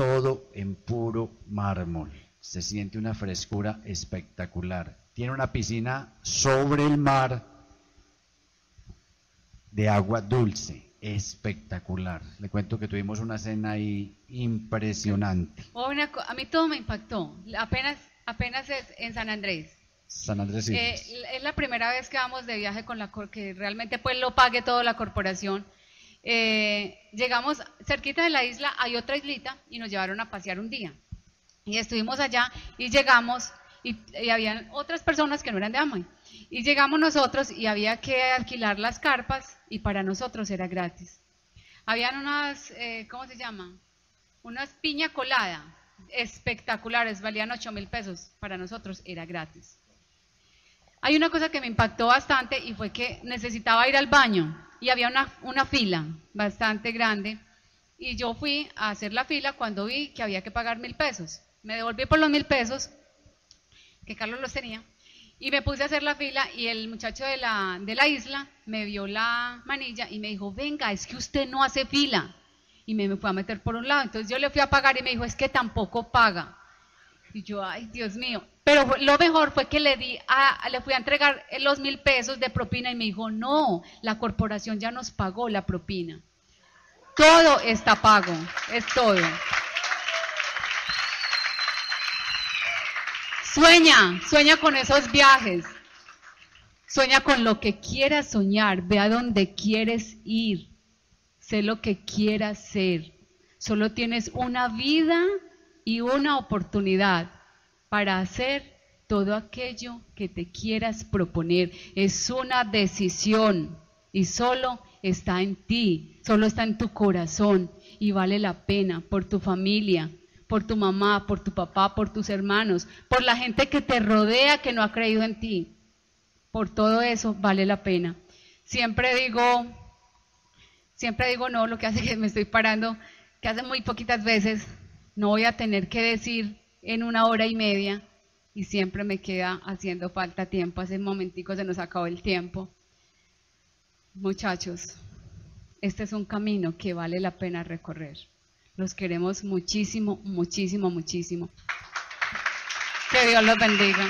todo en puro mármol. Se siente una frescura espectacular. Tiene una piscina sobre el mar de agua dulce espectacular. Le cuento que tuvimos una cena ahí impresionante. Oh, a mí todo me impactó. Apenas, apenas es en San Andrés. San Andrés sí. Eh, es la primera vez que vamos de viaje con la que realmente pues lo pague toda la corporación. Eh, llegamos cerquita de la isla, hay otra islita y nos llevaron a pasear un día. Y estuvimos allá y llegamos y, y habían otras personas que no eran de Amay. Y llegamos nosotros y había que alquilar las carpas y para nosotros era gratis. Habían unas, eh, ¿cómo se llama? Unas piña colada espectaculares, valían 8 mil pesos, para nosotros era gratis. Hay una cosa que me impactó bastante y fue que necesitaba ir al baño y había una, una fila bastante grande y yo fui a hacer la fila cuando vi que había que pagar mil pesos. Me devolví por los mil pesos, que Carlos los tenía, y me puse a hacer la fila y el muchacho de la, de la isla me vio la manilla y me dijo, venga, es que usted no hace fila. Y me, me fue a meter por un lado. Entonces yo le fui a pagar y me dijo, es que tampoco paga. Y yo, ay, Dios mío. Pero lo mejor fue que le di, a, le fui a entregar los mil pesos de propina y me dijo, no, la corporación ya nos pagó la propina. Todo está pago, es todo. Sueña, sueña con esos viajes. Sueña con lo que quieras soñar. Ve a donde quieres ir. Sé lo que quieras ser. Solo tienes una vida y una oportunidad para hacer todo aquello que te quieras proponer. Es una decisión y solo está en ti, solo está en tu corazón y vale la pena por tu familia, por tu mamá, por tu papá, por tus hermanos, por la gente que te rodea que no ha creído en ti. Por todo eso vale la pena. Siempre digo, siempre digo no, lo que hace que me estoy parando, que hace muy poquitas veces, no voy a tener que decir en una hora y media y siempre me queda haciendo falta tiempo. Hace momentico se nos acabó el tiempo. Muchachos, este es un camino que vale la pena recorrer. Los queremos muchísimo, muchísimo, muchísimo. Que Dios los bendiga.